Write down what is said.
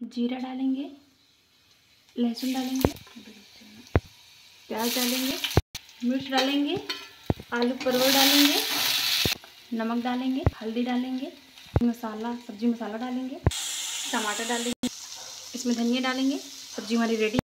जीरा डालेंगे, लहसुन डालेंगे, प्याज डालेंगे, मिर्च डालेंगे, आलू परवल डालेंगे, नमक डालेंगे, हल्दी डालेंगे, मसाला, सब्ज़ी मसाला डालेंगे, टमाटर डालेंगे, इसमें धनिया डालेंगे, सब्ज़ी हमारी रेडी